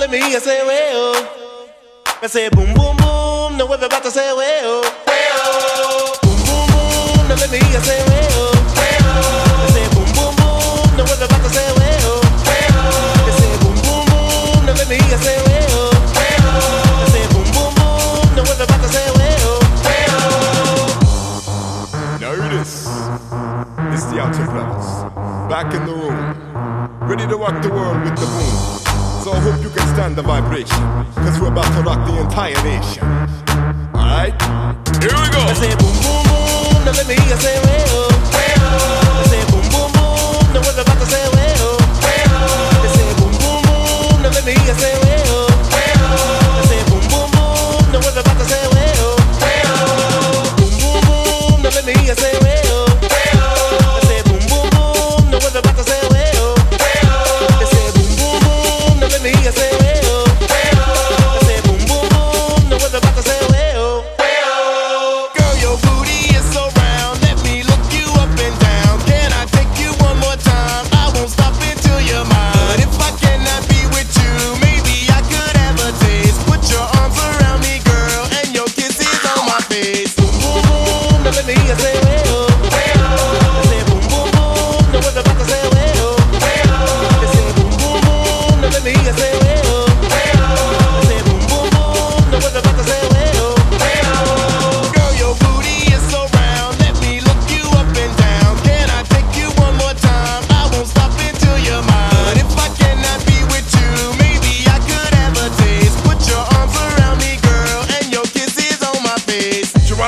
let me hear you say well. I say boom boom boom, now everybody say well. Well. Boom boom boom, now let me hear you say well. Well. I say boom boom boom, now everybody say well. Well. I say boom boom boom, now let me hear you say well. Well. I say boom boom boom, now everybody say well. Well. This. It's the Outer. Back in the room. Ready to rock the world with the boom. So I hope you can stand the vibration. Cause we're about to rock the entire nation. Alright? Here we go. I say boom boom boom, now let me hear you say well. I say boom boom boom, now everybody say well. I say boom boom boom, now let me hear you say well. I say boom boom boom, now everybody say. Boom boom boom, now let me hear you say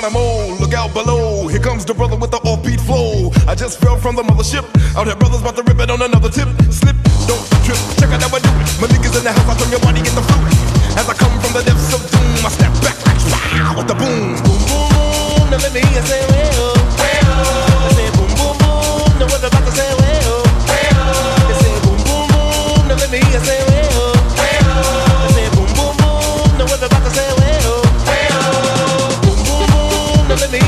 Geronimo, look out below. Here comes the brother with the offbeat flow. I just fell from the mothership. Out here, brothers about to rip it on another tip. Slip, don't trip. Check out how I do it. My niggas in the house, I turn your body in the fluid. As I come from the depths of doom, I step back like wow with the boom. Boom boom boom, now let me say well.